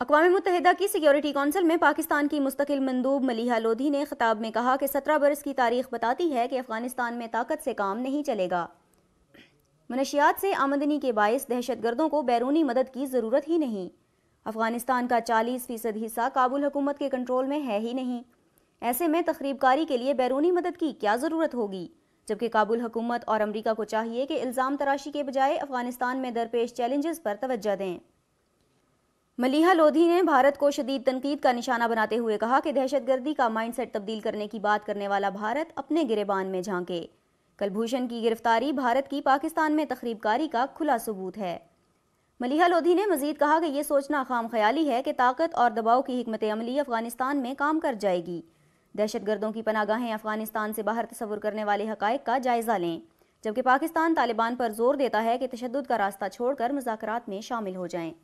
अकवा मुतहदा की security council में पाकिस्तान की मुस्तकिल मंदूब मलिहा लोधी ने खिताब में कहा कि सत्रह बरस की तारीख बताती है कि अफ़गानिस्तान में ताकत से काम नहीं चलेगा। मनशियात से आमदनी के बायस दहशत गर्दों को बैरूनी मदद की ज़रूरत ही नहीं। अफ़गानिस्तान का चालीस फ़ीसद हिस्सा काबुल हुकूमत के कंट्रोल में है ही नहीं। ऐसे में तकरीबकारी के लिए बैरूनी मदद की क्या ज़रूरत होगी? जबकि काबुल हुकूमत और अमरीका को चाहिए कि इल्ज़ाम तराशी के बजाय अफ़गानिस्तान में दरपेश चैलेंजेस पर तवज्जो दें। मलिहा लोधी ने भारत को शदीद तनकीद का निशाना बनाते हुए कहा कि दहशतगर्दी का माइंडसेट तब्दील करने की बात करने वाला भारत अपने गिरेबान में झांके। कलभूषण की गिरफ्तारी भारत की पाकिस्तान में तकरीबकारी का खुला सबूत है। मलिहा लोधी ने मजीद कहा कि यह सोचना खाम ख्याली है कि ताकत और दबाव की हमत अमली अफ़गानिस्तान में काम कर जाएगी। दहशत गर्दों की पनागाहें अफ़गानिस्तान से बाहर तस्वुर करने वाले हक़ का जायज़ा लें, जबकि पाकिस्तान तालिबान पर ज़ोर देता है कि तशद का रास्ता छोड़कर मुजाकर में शामिल हो जाएँ।